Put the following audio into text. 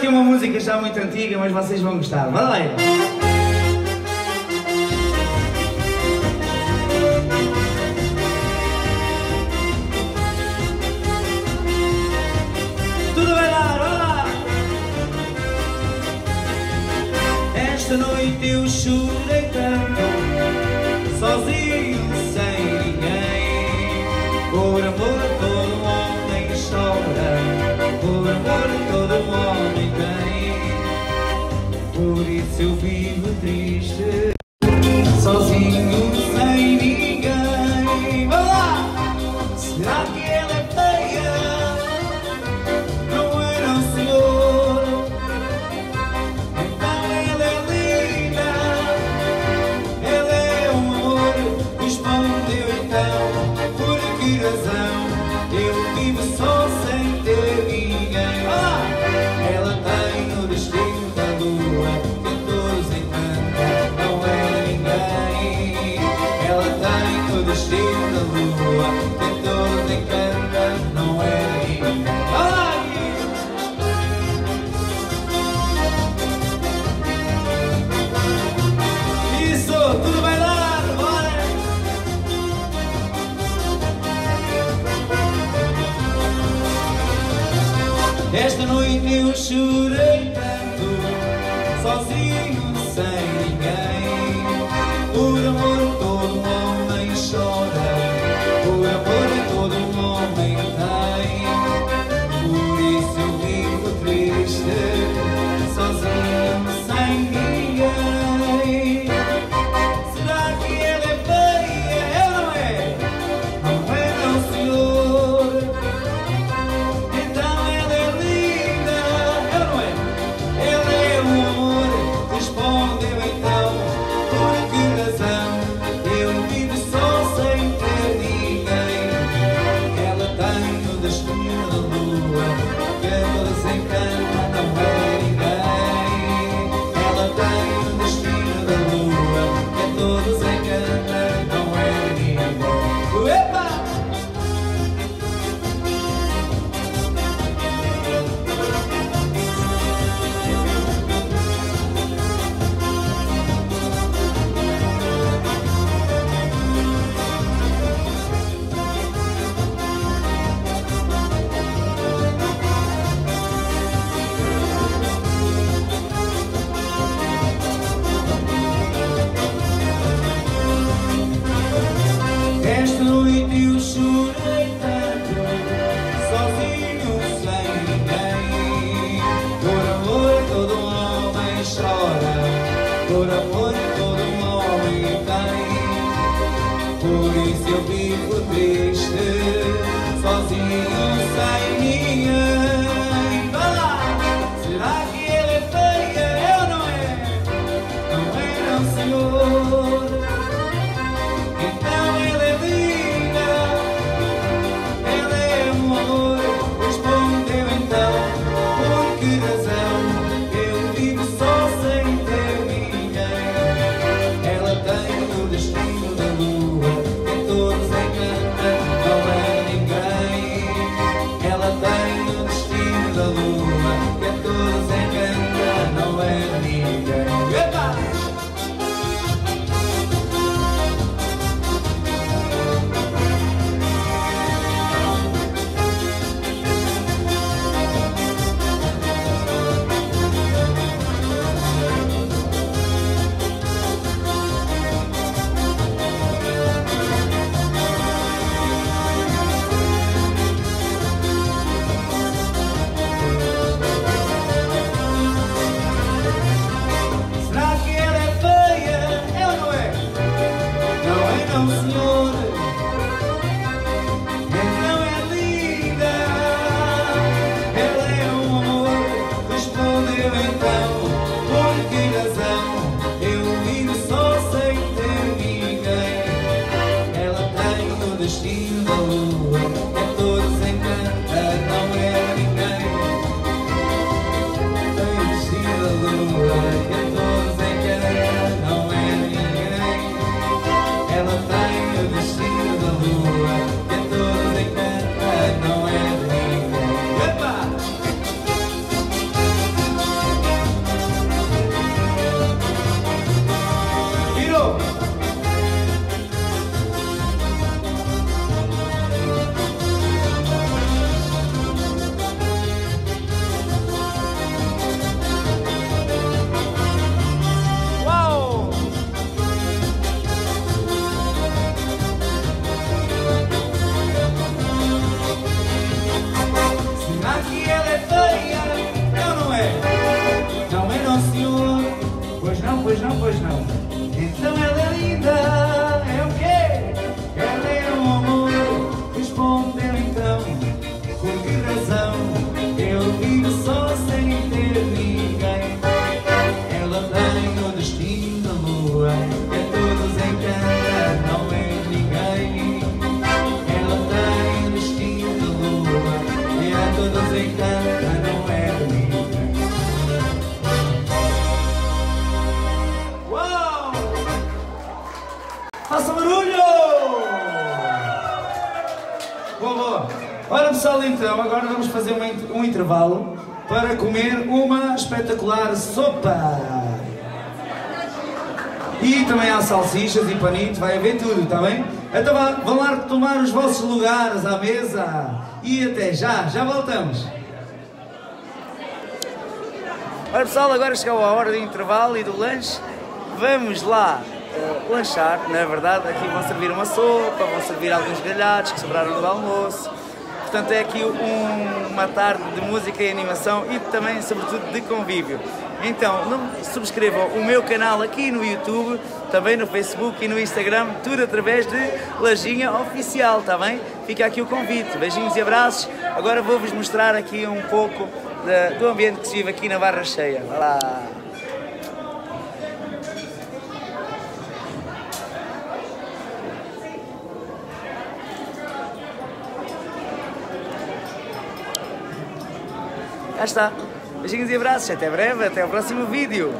aqui uma música já muito antiga, mas vocês vão gostar. Valeu! eu vivo triste, sozinho, sem ninguém. Vai lá! Será que ela é feia? Não é, não, senhor. Então ela é linda, ela é um amor. Respondeu então, por que razão eu vivo só? should Por isso eu vivo triste, sozinho sem minha da lua que a todos encanta, não é? então, senhor? Então é linda, ela é um amor. Respondeu então, por que razão? Eu vivo só sem ter ninguém. Ela tem o destino da lua. Pessoal, então, agora vamos fazer um, um intervalo para comer uma espetacular sopa. E também há salsichas e panito, vai haver tudo, está bem? Então vão lá tomar os vossos lugares à mesa. E até já, já voltamos. Ora pessoal, agora chegou a hora do intervalo e do lanche. Vamos lá eh, lanchar, na verdade. Aqui vão servir uma sopa, vão servir alguns galhados que sobraram do almoço. Portanto, é aqui um- uma tarde de música e animação e também, sobretudo, de convívio. Então, subscrevam o meu canal aqui no YouTube, também no Facebook e no Instagram, tudo através de Lajinha Oficial, está bem? Fica aqui o convite. Beijinhos e abraços. Agora vou-vos mostrar aqui um pouco do ambiente que se vive aqui na Barra Cheia. Vai lá! Já está. Beijinhos e abraços. Até breve. Até o próximo vídeo.